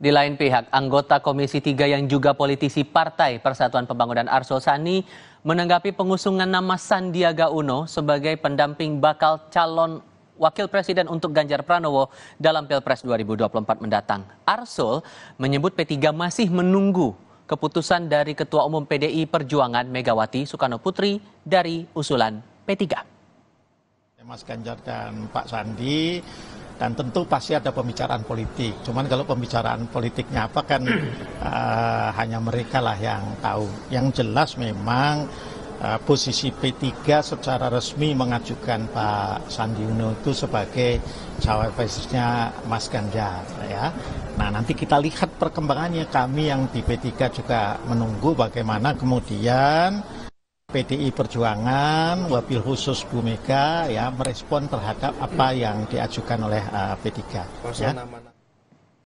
Di lain pihak, anggota Komisi 3 yang juga politisi Partai Persatuan Pembangunan Arsul Sani menanggapi pengusungan nama Sandiaga Uno sebagai pendamping bakal calon wakil presiden untuk Ganjar Pranowo dalam Pilpres 2024 mendatang. Arsul menyebut P3 masih menunggu keputusan dari Ketua Umum PDI Perjuangan Megawati Soekarno Putri dari usulan P3. Mas Ganjar dan Pak Sandi dan tentu pasti ada pembicaraan politik. Cuman kalau pembicaraan politiknya apa kan uh, hanya mereka lah yang tahu. Yang jelas memang uh, posisi P3 secara resmi mengajukan Pak Sandi Uno itu sebagai cawapresnya Mas Ganjar ya. Nah nanti kita lihat perkembangannya kami yang di P3 juga menunggu bagaimana kemudian PDI Perjuangan, wabil khusus Bu Mega ya merespon terhadap apa yang diajukan oleh uh, P3. Ya.